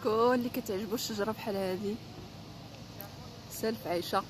شكون اللي كتعجبو الشجرة بحال هذه سالف عيشة.